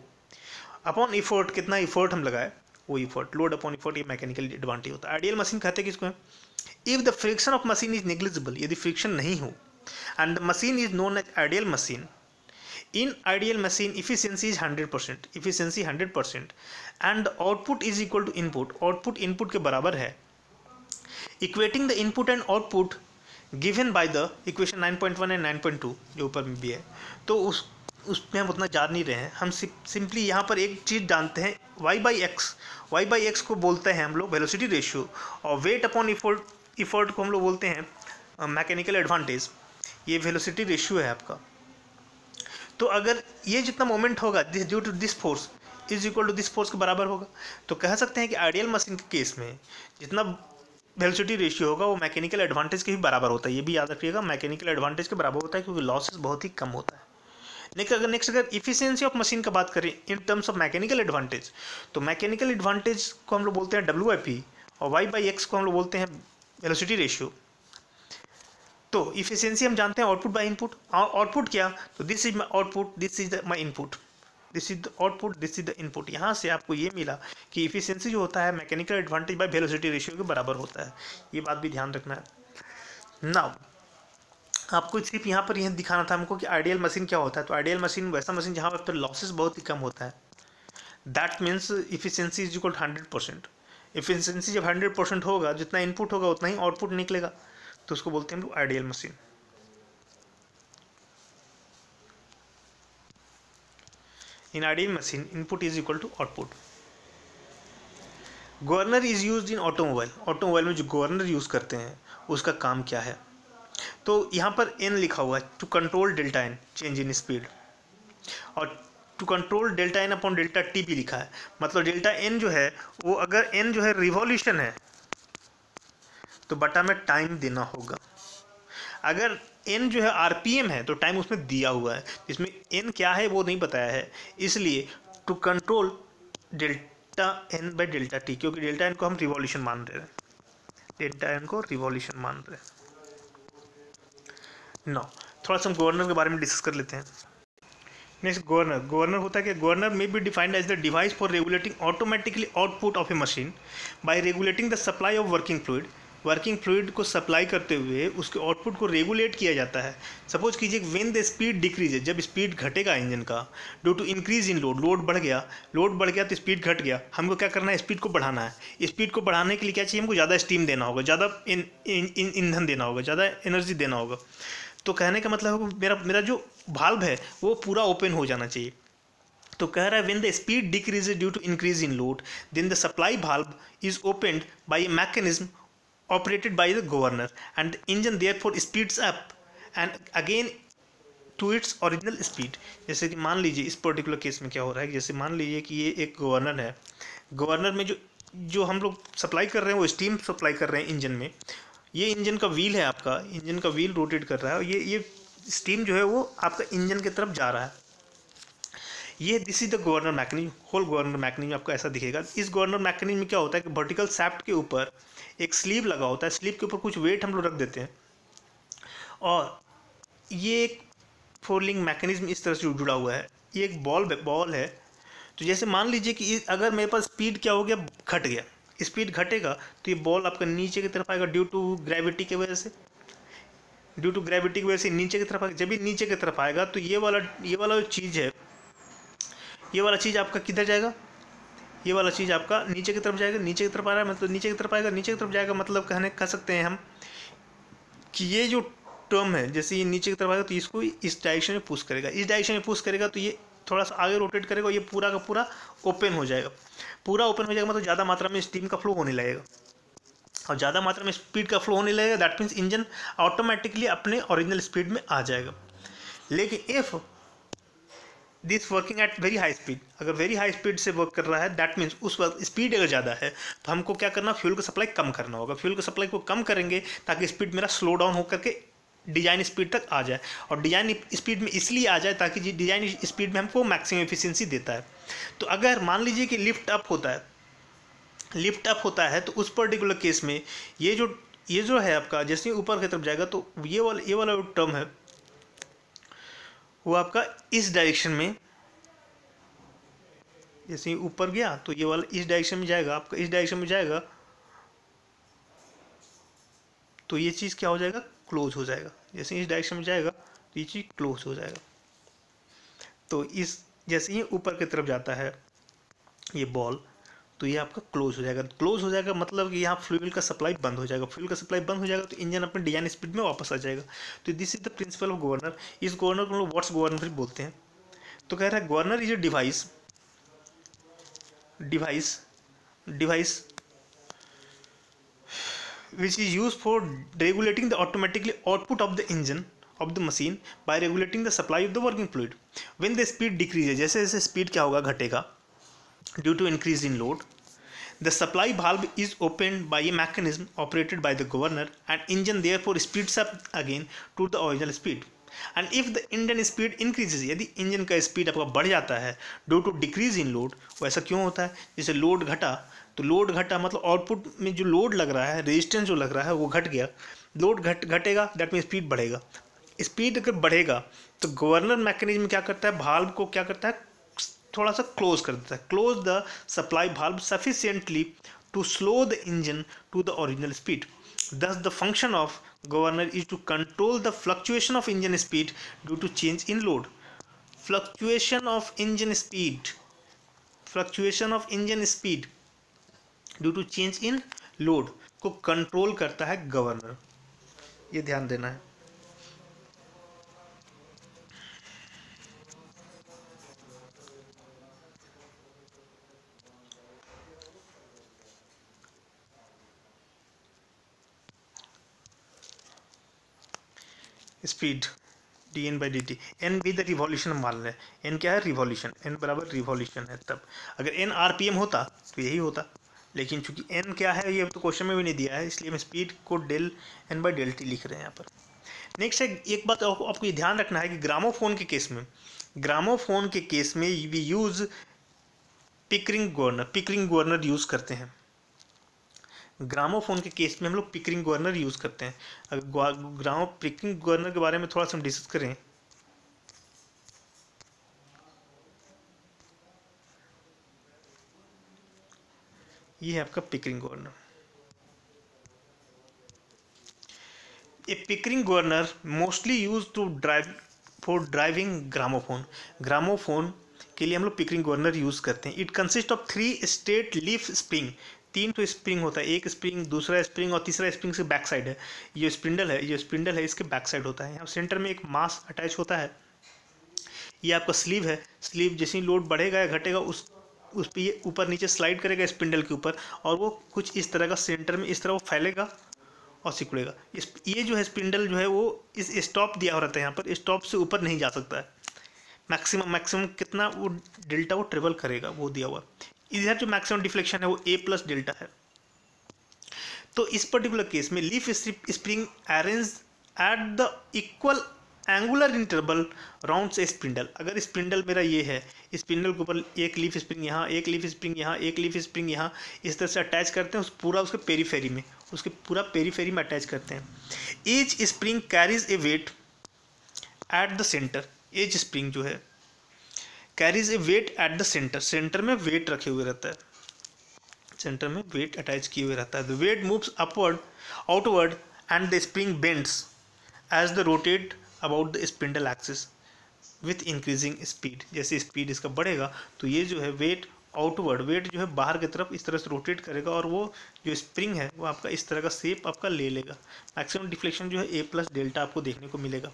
अपॉन इफर्ट कितना इफर्ट हम लगाए? वो इफर्ट लोड अपॉन इफर्ट ये मैकेनिकल एडवांटेज होता है। आइडियल मशीन कहते हैं किसको? है if the friction of machine is negligible यदि फ्रिक्शन नहीं हो and the machine is known as ideal machine in ideal machine efficiency is 100% efficiency 100% and the output is equal to input, output input के बराबर है। Equating the input and output given by the equation 9.1 and 9.2 जो ऊपर में भी है तो उस, उसमें हम उतना जान नहीं रहे हैं। हम सिंपली यहाँ पर एक चीज़ जानते हैं y by X Y by X को बोलते हैं हम लोग वेलोसिटी रेशियो और वेट अपॉन इफोर्ट इफोर्ट को हम लोग बोलते हैं मैकेनिकल एडवांटेज ये वेलोसिटी रेशियो है आपका। तो अगर ये जितना मोमेंट होगा this due to this force is equal to this force के बराबर होगा तो कह सकते हैं कि आइडियल मशीन के केस में जितना वेलोसिटी रेशियो होगा, वो मैकेनिकल एडवांटेज के भी बराबर होता है। ये भी याद रखिएगा मैकेनिकल एडवांटेज के बराबर होता है क्योंकि लॉसेस बहुत ही कम होता है। अगर नेक्स्ट अगर इफिशियंसी ऑफ़ मशीन का बात करें in terms of mechanical advantage तो मैकेनिकल एडवांटेज को हम लोग बोलते हैं डब्ल्यू और वाई बाई एक्स को हम लोग बोलते हैं वेलोसिटी रेशियो तो इफिशियंसी हम जानते हैं आउटपुट बाय इनपुट आउटपुट क्या? तो this is my output this is my input this is the output this is the input यहाँ से आपको ये मिला कि इफिशियंसी जो होता है mechanical advantage by velocity ratio के बराबर होता है। ये बात भी ध्यान रखना है। नाउ आपको सिर्फ़ यहाँ पर यह दिखाना था हमको कि आइडियल मशीन क्या होता है। तो आइडियल मशीन वैसा मशीन जहाँ पर लॉसेस बहुत ही कम होता है। That means efficiency is equal hundred percent efficiency जब हंड्रेड परसेंट होगा, जितना इनपुट होगा, उतना ही आउटपुट निकलेगा। तो उसको बोलते हैं हम लोग ideal machine in ideal machine input is equal to output governor is use in automobile automobile में जो गवर्नर यूज़ करते हैं, उसका काम क्या है? तो यहाँ पर एन लिखा हुआ है to control delta N change in speed और to control delta N upon delta T भी लिखा है। मतलब डेल्टा एन जो है, वो अगर एन जो है रिवॉल्यूशन है तो बटा में टाइम देना होगा। अगर एन जो है आरपीएम है तो टाइम उसमें दिया हुआ है। इसमें एन क्या है, वो नहीं बताया है। इसलिए to control delta N by delta T क्योंकि डेल्टा एन को हम रिवॉल्यूशन मान रहे हैं। डेल्टा एन को रिवॉल्यूशन मान रहे हैं। नौ थोड़ा सा हम गवर्नर के बारे में डिस्कस कर लेते हैं। नेक्स्ट गवर्नर गवर्नर होता है कि governor may be defined as the device for regulating automatically output of a machine by regulating the supply of working fluid working fluid को सप्लाई करते हुए उसके आउटपुट को रेगुलेट किया जाता है। सपोज़ कीजिए वेन द स्पीड डिक्रीज है जब स्पीड घटेगा इंजन का due to increase in load load बढ़ गया लोड बढ़ गया तो स्पीड घट गया। हमको क्या करना है? स्पीड को बढ़ाना है। स्पीड को बढ़ाने के लिए क्या चाहिए? हमको ज़्यादा स्टीम देना होगा, ज़्यादा ईंधन देना होगा, ज़्यादा एनर्जी देना होगा। तो कहने का मतलब है मेरा मेरा जो भाल्व है, वो पूरा ओपन हो जाना चाहिए। तो कह रहा है when the speed decrease due to increase in load then the supply valve is opened by a mechanism operated by the governor, and the engine therefore speeds up, and again to its original speed जैसे कि मान लीजिए, इस particular case में क्या हो रहा है जैसे मान लीजिए कि ये एक गवर्नर है। गवर्नर में जो जो हम लोग सप्लाई कर रहे हैं, वो स्टीम सप्लाई कर रहे हैं इंजन में। ये इंजन का व्हील है आपका, इंजन का व्हील रोटेट कर रहा है और ये ये स्टीम जो है वो आपका इंजन की तरफ़ जा रहा है। ये this is the governor mechanism whole governor mechanism आपको ऐसा दिखेगा। इस गवर्नर मैकेनिज्म में क्या होता है कि वर्टिकल सैप्ट के ऊपर एक स्लीव लगा होता है स्लीव के ऊपर कुछ वेट हम लोग रख देते हैं। और ये एक फोरलिंग मैकेनिज्म इस तरह से जुड़ा हुआ है। ये एक बॉल बॉल है। तो जैसे मान लीजिए कि अगर मेरे पास स्पीड क्या हो गया? घट गया। स्पीड घटेगा तो ये बॉल आपका नीचे की तरफ़ आएगा ड्यू टू ग्रेविटी की वजह से। ड्यू टू ग्रेविटी की वजह से नीचे की तरफ़ आएगा जब भी नीचे की तरफ़ आएगा तो ये वाला ये वाला जो चीज़ है। ये वाला चीज़ आपका किधर जाएगा? ये वाला चीज़ आपका नीचे की तरफ़ जाएगा, नीचे की तरफ़ आ रहा है मतलब नीचे की तरफ़ आएगा, नीचे की तरफ़ जाएगा मतलब कहने, कह सकते हैं हम कि ये जो टर्म है, जैसे ये नीचे की तरफ़ आएगा तो इसको इस डायरेक्शन में पुश करेगा। इस डायरेक्शन में पुश करेगा तो ये थोड़ा सा आगे रोटेट करेगा ये पूरा का पूरा ओपन हो जाएगा। पूरा ओपन हो जाएगा मतलब ज़्यादा मात्रा में स्टीम का फ्लो होने लगेगा। और ज़्यादा मात्रा में स्पीड का फ्लो होने लगेगा दैट मीन्स इंजन ऑटोमेटिकली अपने ओरिजिनल स्पीड में आ जाएगा। लेकिन if this working at very high speed अगर वेरी हाई स्पीड से वर्क कर रहा है दैट मीन्स उस वक्त स्पीड अगर ज़्यादा है तो हमको क्या करना फ्यूल का सप्लाई कम करना होगा। फ्यूल का सप्लाई को कम करेंगे, ताकि स्पीड मेरा स्लो डाउन होकर के डिज़ाइन स्पीड तक आ जाए और डिज़ाइन स्पीड में इसलिए आ जाए ताकि डिज़ाइन स्पीड में हमको मैक्सिमम एफिशिएंसी देता है। तो अगर मान लीजिए कि लिफ्ट अप होता है लिफ्ट अप होता है तो उस पर्टिकुलर केस में ये जो ये जो है आपका, जैसे ऊपर की तरफ़ जाएगा तो ये वाला ये वाला टर्म है, वो आपका इस डायरेक्शन में जैसे ऊपर गया तो ये वाला इस डायरेक्शन में जाएगा, आपका इस डायरेक्शन में जाएगा तो ये चीज़ क्या हो जाएगा? क्लोज हो जाएगा। जैसे इस डायरेक्शन में जाएगा तो ये चीज़ क्लोज हो जाएगा। तो इस, जैसे ही ऊपर की तरफ़ जाता है, ये बॉल तो ये आपका क्लोज हो जाएगा। क्लोज हो जाएगा मतलब कि यहाँ फ्यूल का सप्लाई बंद हो जाएगा। फ्यूल का सप्लाई बंद हो जाएगा तो इंजन अपने डिज़ाइन स्पीड में वापस आ जाएगा। तो this is the principle of governor इस गवर्नर को हम लोग वर्ड्स गवर्नर बोलते हैं। तो कह रहा है governor is a device device device which is used for regulating the automatically output of the engine of the machine by regulating the supply of the working fluid when the speed decreases जैसे जैसे speed क्या होगा घटेगा due to increase in load the supply valve is opened by a mechanism operated by the governor and engine therefore speeds up again to the original speed and if the engine speed increases यदि engine का speed आपका बढ़ जाता है due to decrease in load वो ऐसा क्यों होता है जैसे लोड घटा तो लोड घटा मतलब आउटपुट में जो लोड लग रहा है रेजिस्टेंस जो लग रहा है वो घट गया। लोड घट घटेगा दैट मीन स्पीड बढ़ेगा। स्पीड अगर बढ़ेगा तो गवर्नर मैकेनिज्म क्या करता है? भाल्व को क्या करता है? थोड़ा सा क्लोज कर देता है। Close the supply valve sufficiently to slow the engine to the original speed Thus, the function of governor is to control the fluctuation of engine speed due to change in load. Fluctuation of engine speed. Fluctuation of engine speed. Due to change in load को control करता है governor ये ध्यान देना है। Speed D N by D T N be the revolution मान लें। N क्या है? रिवॉल्यूशन एन बराबर रिवॉल्यूशन है तब। अगर एन आर पी एम होता तो यही होता। लेकिन चूँकि एन क्या है, ये तो क्वेश्चन में भी नहीं दिया है, इसलिए हम स्पीड को del N by del T लिख रहे हैं यहाँ पर। नेक्स्ट है, एक बात आपको ये ध्यान रखना है कि ग्रामोफोन के केस में ग्रामोफोन के केस में we use Pickering governor Pickering governor use करते हैं। ग्रामोफोन के केस में हम लोग पिकरिंग गवर्नर यूज़ करते हैं। अगर ग्रामो पिकरिंग गवर्नर के बारे में थोड़ा सा हम डिस्कस करें ये है आपका Pickering governor a Pickering governor mostly use to drive for driving gramophone gramophone के लिए हम लोग पिकरिंग गवर्नर यूज़ करते हैं। It consist of three state leaf spring तीन तो स्प्रिंग होता है। एक स्प्रिंग दूसरा स्प्रिंग और तीसरा स्प्रिंग से बैक साइड है। ये स्पिंडल है। ये स्पिंडल है। इसके बैक साइड होता है। यहाँ सेंटर में एक मास अटैच होता है। ये आपका स्लीव है। स्लीव जैसे ही लोड बढ़ेगा या घटेगा, उस उस पर ये ऊपर नीचे स्लाइड करेगा स्पिंडल के ऊपर और वो कुछ इस तरह का सेंटर में इस तरह वो फैलेगा और सिकुड़ेगा। इस, ये जो है स्पिंडल जो है वो इस स्टॉप दिया हो रहता है यहाँ पर। स्टॉप से ऊपर नहीं जा सकता है। मैक्सिमम मैक्सिमम कितना वो डेल्टा वो ट्रेवल करेगा, वो दिया हुआ। इधर जो मैक्सिमम डिफ्लेक्शन है वो ए प्लस डेल्टा है। तो इस पर्टिकुलर केस में leaf spring arrange at the equal angular interval round से स्पिंडल अगर स्पिंडल मेरा ये है स्पिंडल के ऊपर एक लीफ स्प्रिंग यहाँ, एक लीफ स्प्रिंग यहाँ, एक लीफ स्प्रिंग यहाँ, इस तरह से अटैच करते हैं उस पूरा उसके पेरीफेरी में, उसके पूरा पेरीफेरी में अटैच करते हैं। As spring carries a weight at the centre as spring जो है carries a weight at the centre centre में वेट रखे हुए रहता है। सेंटर में वेट अटैच किए हुए रहता है। The weight moves upward outward and the spring bends as the rotate about the spindle axis with increasing speed जैसे स्पीड इसका बढ़ेगा तो ये जो है वेट आउटवर्ड वेट जो है बाहर की तरफ़ इस तरह से रोटेट करेगा और वो जो स्प्रिंग है, वो आपका इस तरह का सेप आपका ले लेगा। मैक्सिमम डिफ्लेक्शन जो है ए प्लस डेल्टा आपको देखने को मिलेगा।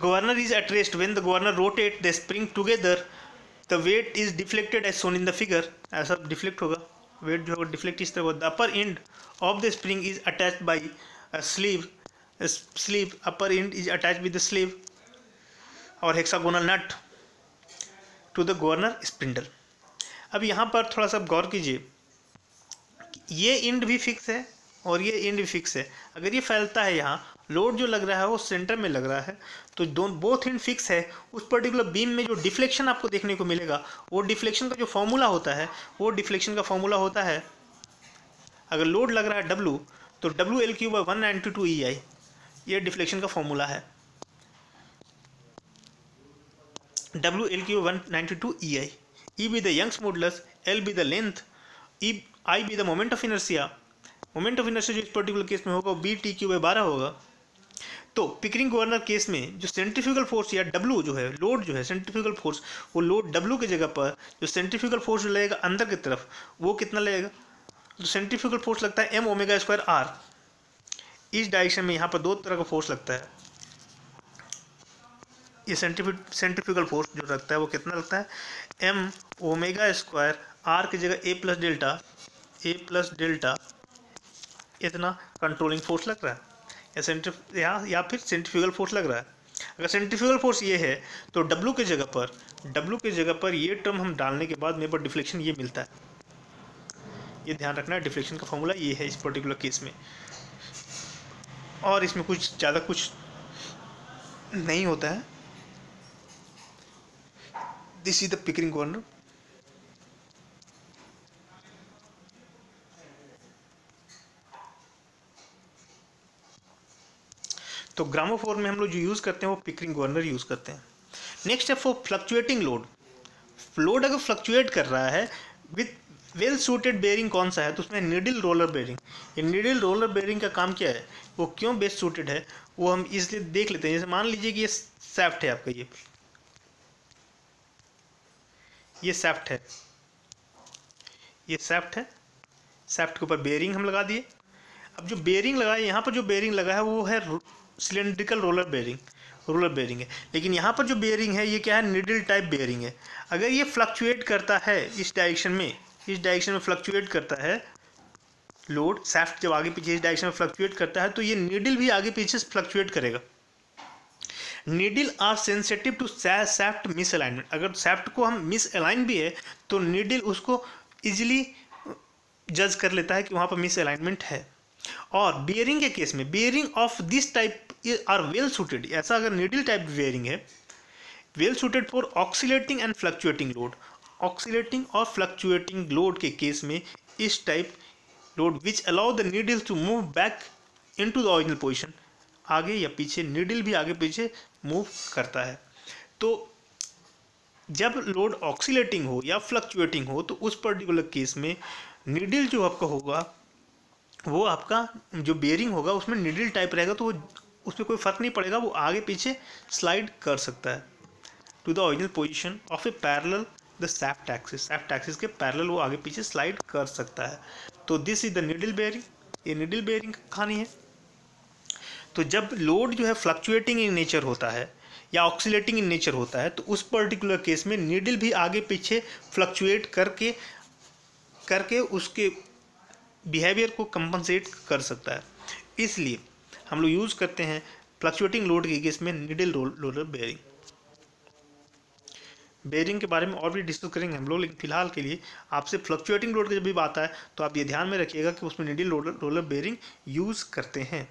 Governor is at rest. When the governor rotate the spring together the weight is deflected as shown in the figure ऐसा डिफ्लेक्ट होगा। वेट जो होगा डिफ्लेक्ट इस तरह the upper end of the spring is attach by sleeve sleeve upper end is attach with the sleeve और hexagonal nut to the governor spindle अब यहाँ पर थोड़ा सा गौर कीजिए। ये इंड भी फिक्स है, और ये इंड भी फिक्स है। अगर ये फैलता है यहाँ लोड जो लग रहा है वो सेंटर में लग रहा है। तो दोनों बोथ इंड फिक्स है। उस पर्टिकुलर बीम में जो डिफ्लेक्शन आपको देखने को मिलेगा, वो डिफ्लेक्शन का जो फॉर्मूला होता है, वो डिफ्लेक्शन का फॉर्मूला होता है, अगर लोड लग रहा है डब्लू तो W L Q by one ninety two E I ये डिफ्लेक्शन का फॉर्मूला है। W L Q one ninety two E I E be the Young's modulus L be the length E I be the moment of inertia moment of inertia जो इस particular case में होगा, वो B T Q by बारह होगा। तो Pickering governor case में जो सेंट्रीफ्यूगल फोर्स या डब्लू जो है लोड जो है सेंट्रीफ्यूगल फोर्स वो लोड डब्लू की जगह पर जो सेंट्रीफ्यूगल फोर्स लगेगा अंदर की तरफ़, वो कितना लगेगा? तो सेंट्रीफ्यूगल फोर्स लगता है एम ओमेगा स्क्वायर आर इस डायरेक्शन में यहाँ पर दो तरह का फोर्स लगता है। ये सेंट्रीफ्यू सेंट्रीफ्यूगल फोर्स जो लगता है, वो कितना लगता है? एम ओमेगा स्क्वायर आर की जगह A plus delta A plus delta इतना कंट्रोलिंग फोर्स लग रहा है। या सेंट्री या या फिर सेंट्रीफ्यूगल फोर्स लग रहा है। अगर सेंट्रीफ्यूगल फोर्स ये है तो डब्लू के जगह पर डब्लू के जगह पर ये टर्म हम डालने के बाद मेरे पर डिफ्लेक्शन ये मिलता है। ये ध्यान रखना है डिफ्लेक्शन का फॉर्मूला ये है इस पर्टिकुलर केस में। और इसमें कुछ ज़्यादा कुछ नहीं होता है। This is the Pickering corner तो ग्रामोफोन में हम लोग जो यूज़ करते हैं, वो पिकरिंग गवर्नर यूज़ करते हैं। नेक्स्ट है फॉर फ्लक्चुएटिंग लोड लोड अगर फ्लक्चुएट कर रहा है विथ वेल सूटेड बेरिंग कौन सा है तो उसमें निडिल रोलर बेरिंग ये निडिल रोलर बेरिंग का काम क्या है? वो क्यों बेस्ट सूटेड है? वो हम इसलिए देख लेते हैं। जैसे मान लीजिए कि ये सेफ्ट है आपका, ये। ये सेफ्ट है। ये सेफ्ट है। सेफ्ट के ऊपर बेरिंग हम लगा दिए। अब जो बेरिंग लगाए, यहाँ पर जो बेरिंग लगा है, वो है cylindrical roller bearing roller bearing है। लेकिन यहाँ पर जो बेरिंग है, ये क्या है? निडल टाइप बेरिंग है। अगर ये फ्लक्चुएट करता है इस डायरेक्शन में, इस डायरेक्शन में फ्लक्चुएट करता है लोड सेफ्ट जब आगे पीछे इस डायरेक्शन में फ्लक्चुएट करता है तो ये नीडल भी आगे पीछे फ्लक्चुएट करेगा। Needle are sensitive to shaft misalignment अगर सेफ्ट को हम मिस अलाइन भी है तो नीडल उसको इजिली जज कर लेता है कि वहाँ पर मिस अलाइनमेंट है। और बियरिंग के केस में bearing of this type are well suited ऐसा अगर नीडल टाइप बियरिंग है well suited for oscillating and fluctuating load oscillating और फ्लक्चुएटिंग लोड के केस में, इस type load which allow the needle to move back in to the original position आगे या पीछे नीडल भी आगे पीछे मूव करता है। तो जब लोड ऑक्सीटिंग हो या फ्लक्चुएटिंग हो तो उस पर्टिकुलर केस में नीडल जो आपका होगा वो आपका जो बेयरिंग होगा, उसमें निडल टाइप रहेगा तो वो उसमें कोई फ़र्क नहीं पड़ेगा, वो आगे पीछे स्लाइड कर सकता है। To the original position of a parallel the shaft axis shaft axis के पैरल वो आगे पीछे स्लाइड कर सकता है। तो this is the needle bearing ये निडल बेयरिंग कहानी है। तो जब लोड जो है फ्लक्चुएटिंग इन नेचर होता है, या ऑक्सीलेटिंग इन नेचर होता है तो उस पर्टिकुलर केस में नीडल भी आगे पीछे फ्लक्चुएट करके करके उसके बिहेवियर को कंपनसेट कर सकता है। इसलिए हम लोग यूज़ करते हैं फ्लक्चुएटिंग लोड के केस में रोल रोलर बेयरिंग बेयरिंग के बारे में और भी डिस्कस करेंगे हम लोग, लेकिन फ़िलहाल के लिए आपसे फ्लक्चुएटिंग लोड की जब भी बात आए तो आप ये ध्यान में रखिएगा कि उसमें needle roller roller bearing use करते हैं।